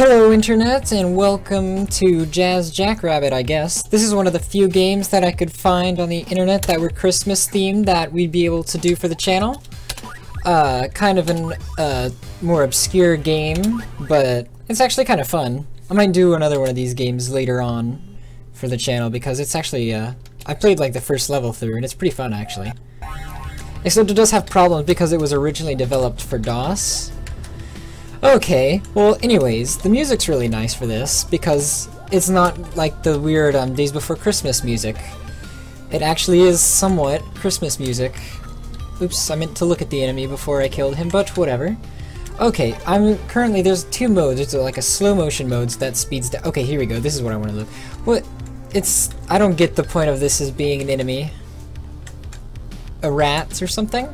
Hello Internet, and welcome to Jazz Jackrabbit, I guess. This is one of the few games that I could find on the internet that were Christmas themed that we'd be able to do for the channel. Uh, kind of an, uh, more obscure game, but it's actually kind of fun. I might do another one of these games later on for the channel because it's actually, uh, I played like the first level through and it's pretty fun actually. Except it does have problems because it was originally developed for DOS, Okay, well anyways, the music's really nice for this, because it's not like the weird um, Daze Before Christmas music. It actually is somewhat Christmas music. Oops, I meant to look at the enemy before I killed him, but whatever. Okay, I'm currently, there's two modes. There's like a slow motion mode that speeds down. Okay, here we go. This is what I want to look. What? It's, I don't get the point of this as being an enemy. A rat or something?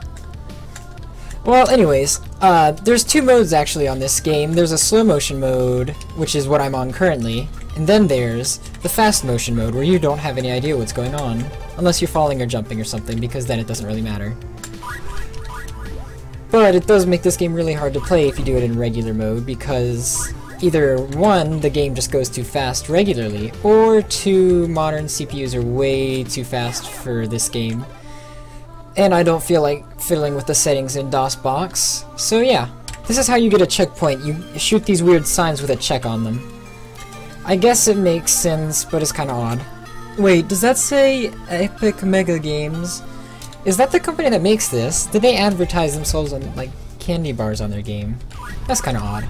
Well, anyways, uh, there's two modes actually on this game. There's a slow motion mode, which is what I'm on currently, and then there's the fast motion mode, where you don't have any idea what's going on, unless you're falling or jumping or something, because then it doesn't really matter. But it does make this game really hard to play if you do it in regular mode, because either one, the game just goes too fast regularly, or two, modern CPUs are way too fast for this game. And I don't feel like fiddling with the settings in DOSBox. So yeah, this is how you get a checkpoint. You shoot these weird signs with a check on them. I guess it makes sense, but it's kinda odd. Wait, does that say Epic MegaGames? Is that the company that makes this? Did they advertise themselves on, like, candy bars on their game? That's kinda odd.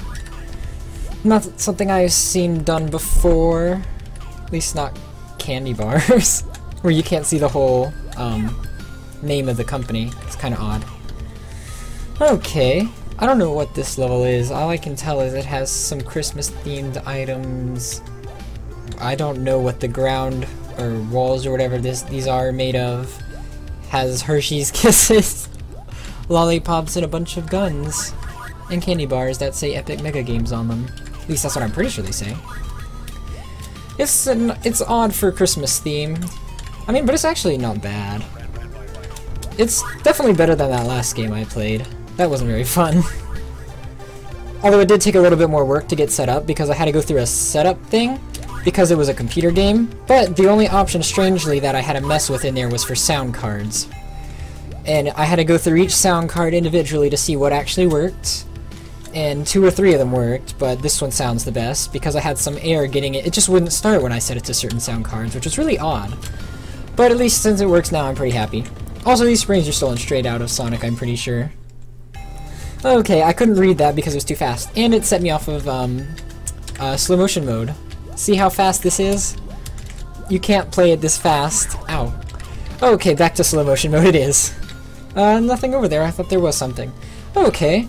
Not something I've seen done before. At least not candy bars. where you can't see the whole, um, name of the company. It's kind of odd. Okay. I don't know what this level is. All I can tell is it has some Christmas-themed items. I don't know what the ground or walls or whatever this these are made of. Has Hershey's Kisses, lollipops, and a bunch of guns. And candy bars that say Epic MegaGames on them. At least that's what I'm pretty sure they say. It's an, it's odd for a Christmas theme. I mean, but it's actually not bad. It's definitely better than that last game I played. That wasn't very fun. Although it did take a little bit more work to get set up because I had to go through a setup thing because it was a computer game, but the only option, strangely, that I had to mess with in there was for sound cards. And I had to go through each sound card individually to see what actually worked, and two or three of them worked, but this one sounds the best because I had some error getting it. It just wouldn't start when I set it to certain sound cards, which was really odd. But at least since it works now, I'm pretty happy. Also, these springs are stolen straight out of Sonic, I'm pretty sure. Okay, I couldn't read that because it was too fast. And it set me off of, um, uh, slow motion mode. See how fast this is? You can't play it this fast. Ow. Okay, back to slow motion mode it is. Uh, nothing over there. I thought there was something. Okay.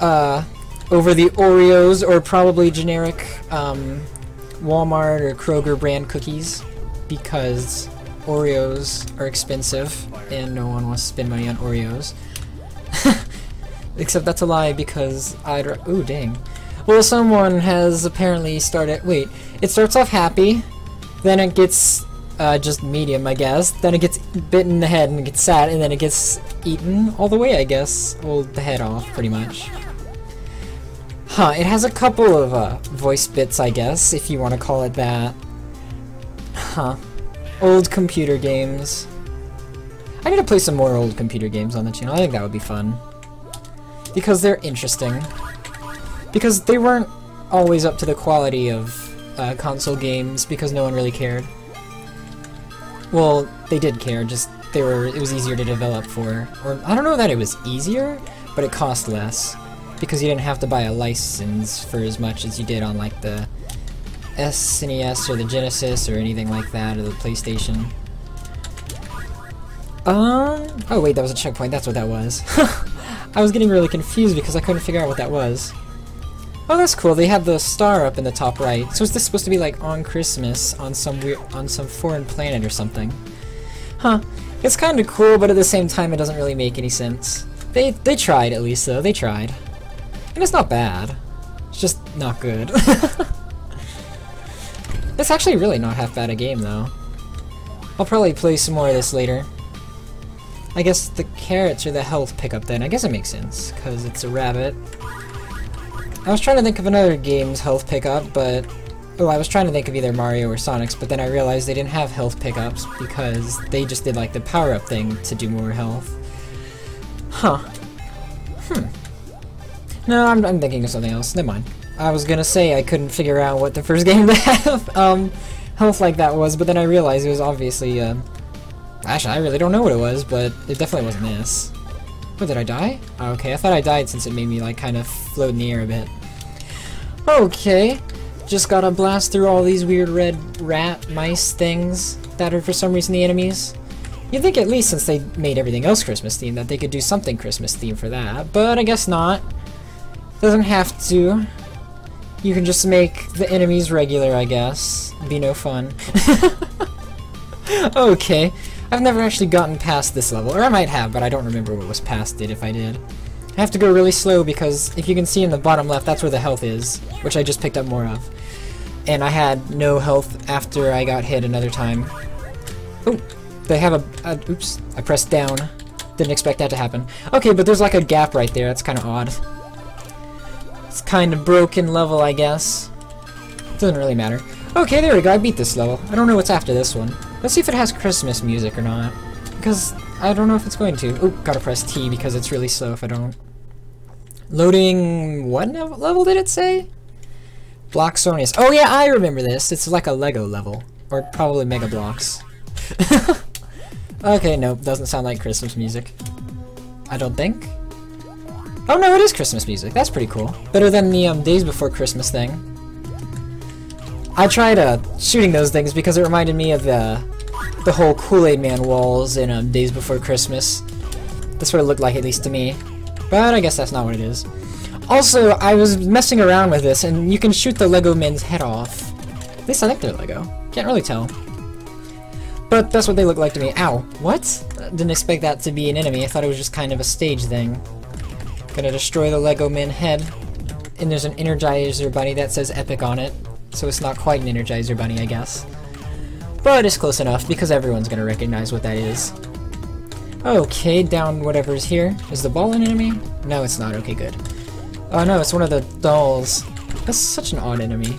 Uh, over the Oreos, or probably generic, um, Walmart or Kroger brand cookies. Because Oreos are expensive, and no one wants to spend money on Oreos. Except that's a lie because I'd. Ooh, dang. Well, someone has apparently started. Wait, it starts off happy, then it gets uh, just medium, I guess. Then it gets bitten in the head and it gets sad, and then it gets eaten all the way, I guess. Well, the head off, pretty much. Huh, it has a couple of uh, voice bits, I guess, if you want to call it that. Huh. Old computer games. I need to play some more old computer games on the channel. I think that would be fun. Because they're interesting. Because they weren't always up to the quality of uh, console games because no one really cared. Well, they did care, just they were it was easier to develop for. Or I don't know that it was easier, but it cost less. Because you didn't have to buy a license for as much as you did on like the SNES or the Genesis or anything like that, or the PlayStation. Um, oh wait, that was a checkpoint, that's what that was. I was getting really confused because I couldn't figure out what that was. Oh, that's cool, they have the star up in the top right. So is this supposed to be like on Christmas on some weird, on some foreign planet or something? Huh. It's kind of cool, but at the same time it doesn't really make any sense. They, they tried at least though, they tried. And it's not bad. It's just not good. It's actually really not half bad a game, though. I'll probably play some more of this later. I guess the carrots are the health pickup then. I guess it makes sense, because it's a rabbit. I was trying to think of another game's health pickup, but... Oh, I was trying to think of either Mario or Sonic's, but then I realized they didn't have health pickups because they just did like the power-up thing to do more health. Huh. Hmm. No, I'm, I'm thinking of something else. Never mind. I was gonna say I couldn't figure out what the first game to have um, health like that was, but then I realized it was obviously, uh, Actually, I really don't know what it was, but it definitely wasn't this. Oh, did I die? Okay, I thought I died since it made me, like, kind of float in the air a bit. Okay. Just gotta blast through all these weird red rat mice things that are for some reason the enemies. You'd think at least since they made everything else Christmas themed that they could do something Christmas themed for that, but I guess not. Doesn't have to. You can just make the enemies regular, I guess. Be no fun. okay. I've never actually gotten past this level, or I might have, but I don't remember what was past it if I did. I have to go really slow because if you can see in the bottom left, that's where the health is, which I just picked up more of. And I had no health after I got hit another time. Oh, they have a, a oops, I pressed down. Didn't expect that to happen. Okay, but there's like a gap right there, that's kind of odd. It's kind of broken level, I guess. Doesn't really matter. Okay, there we go, I beat this level. I don't know what's after this one. Let's see if it has Christmas music or not. Because I don't know if it's going to. Oh, gotta press T because it's really slow if I don't. Loading... what level did it say? Bloxonius. Oh yeah, I remember this. It's like a Lego level. Or probably Mega Bloks. okay, nope, doesn't sound like Christmas music. I don't think. Oh no, it is Christmas music. That's pretty cool. Better than the um, Daze Before Christmas thing. I tried uh, shooting those things because it reminded me of the the whole Kool-Aid Man walls in um, Daze Before Christmas. That's what it looked like, at least to me. But I guess that's not what it is. Also, I was messing around with this, and you can shoot the Lego men's head off. At least I think they're Lego. Can't really tell. But that's what they look like to me. Ow. What? Didn't expect that to be an enemy. I thought it was just kind of a stage thing. Gonna destroy the Lego men head. And there's an Energizer bunny that says Epic on it so it's not quite an Energizer Bunny, I guess. But it's close enough, because everyone's gonna recognize what that is. Okay, down whatever's here. Is the ball an enemy? No, it's not. Okay, good. Oh no, it's one of the dolls. That's such an odd enemy.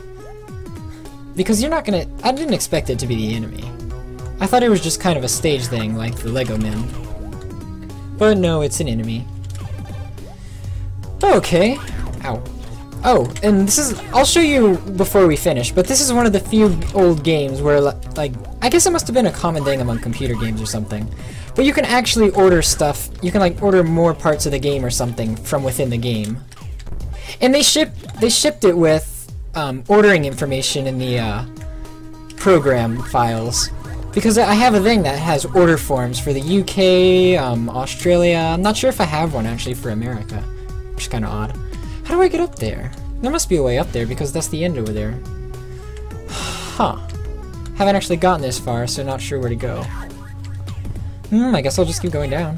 Because you're not gonna... I didn't expect it to be the enemy. I thought it was just kind of a stage thing, like the Lego Men. But no, it's an enemy. Okay. Ow. Oh, and this is, I'll show you before we finish, but this is one of the few old games where, like, I guess it must have been a common thing among computer games or something. But you can actually order stuff, you can, like, order more parts of the game or something from within the game. And they ship, they shipped it with, um, ordering information in the, uh, program files. Because I have a thing that has order forms for the UK, um, Australia, I'm not sure if I have one actually for America, which is kind of odd. How do I get up there? There must be a way up there because that's the end over there. huh. Haven't actually gotten this far, so not sure where to go. Hmm, I guess I'll just keep going down.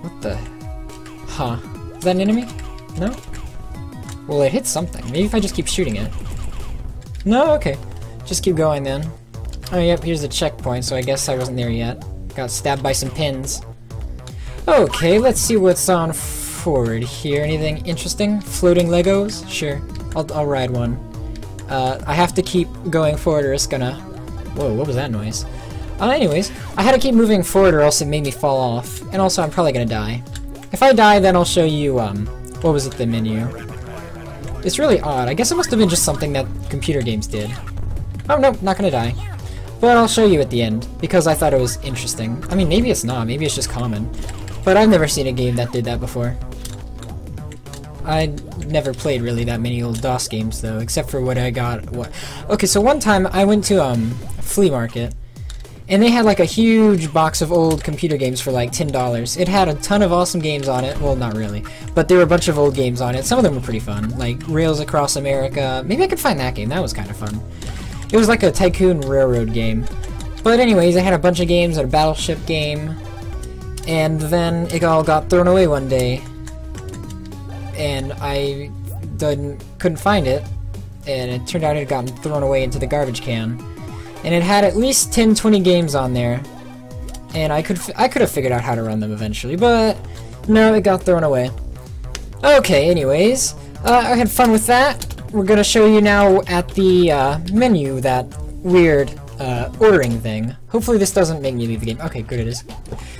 What the? Huh. Is that an enemy? No? Well, it hit something. Maybe if I just keep shooting it. No? Okay. Just keep going then. Oh, yep, here's the checkpoint, so I guess I wasn't there yet. Got stabbed by some pins. Okay, let's see what's on forward here. Anything interesting? Floating Legos? Sure. I'll, I'll ride one. Uh, I have to keep going forward or it's gonna... Whoa, what was that noise? Uh, anyways, I had to keep moving forward or else it made me fall off. And also, I'm probably gonna die. If I die, then I'll show you, um, what was it, the menu. It's really odd. I guess it must have been just something that computer games did. Oh, no, not gonna die. But I'll show you at the end, because I thought it was interesting. I mean, maybe it's not. Maybe it's just common. But I've never seen a game that did that before. I never played really that many old DOS games though, except for what I got. What? Okay, so one time I went to um a flea market, and they had like a huge box of old computer games for like ten dollars. It had a ton of awesome games on it. Well, not really, but there were a bunch of old games on it. Some of them were pretty fun, like Rails Across America. Maybe I could find that game. That was kind of fun. It was like a tycoon railroad game. But anyways, I had a bunch of games, a battleship game, and then it all got thrown away one day and I didn't couldn't find it, and it turned out it had gotten thrown away into the garbage can. And it had at least 10-20 games on there, and I could I could have figured out how to run them eventually, but no, it got thrown away. Okay, anyways, Uh, I had fun with that. We're gonna show you now at the uh, menu that weird uh, ordering thing. Hopefully this doesn't make me leave the game. Okay, good it is.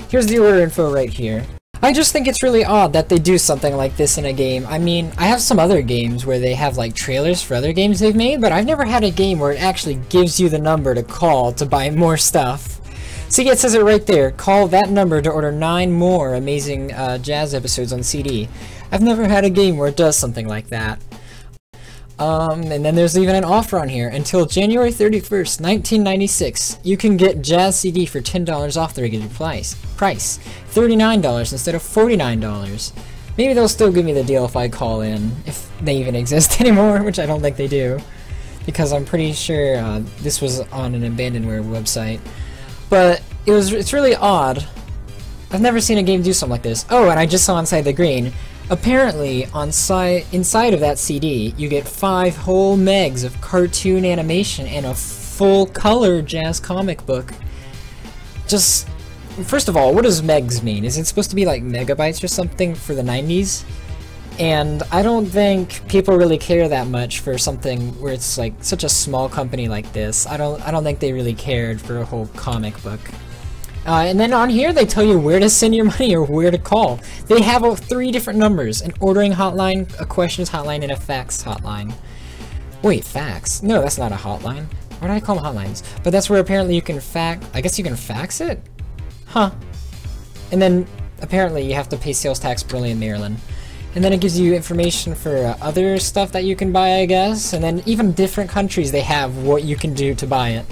Here's the order info right here. I just think it's really odd that they do something like this in a game. I mean, I have some other games where they have like trailers for other games they've made, but I've never had a game where it actually gives you the number to call to buy more stuff. See, it says it right there. Call that number to order nine more amazing uh, jazz episodes on CD. I've never had a game where it does something like that. Um, and then there's even an offer on here. Until January 31st, 1996, you can get Jazz CD for $10 off the regular price. Price $39 instead of $49. Maybe they'll still give me the deal if I call in, if they even exist anymore, which I don't think they do. Because I'm pretty sure uh, this was on an abandonware website. But it was it's really odd. I've never seen a game do something like this. Oh, and I just saw Inside the Green. Apparently, on si inside of that CD, you get five whole megs of cartoon animation and a full color jazz comic book. Just, first of all, what does megs mean? Is it supposed to be like megabytes or something for the 90s? And I don't think people really care that much for something where it's like such a small company like this. I don't I don't think they really cared for a whole comic book. Uh, and then on here, they tell you where to send your money or where to call. They have uh, three different numbers, an ordering hotline, a questions hotline, and a fax hotline. Wait, fax? No, that's not a hotline. Why do I call them hotlines? But that's where apparently you can fax... I guess you can fax it? Huh. And then, apparently, you have to pay sales tax Brilliant, Maryland. And then it gives you information for uh, other stuff that you can buy, I guess. And then even different countries, they have what you can do to buy it.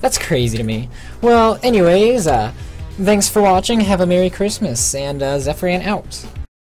That's crazy to me. Well, anyways, uh, thanks for watching, have a Merry Christmas, and uh, Xephoran out.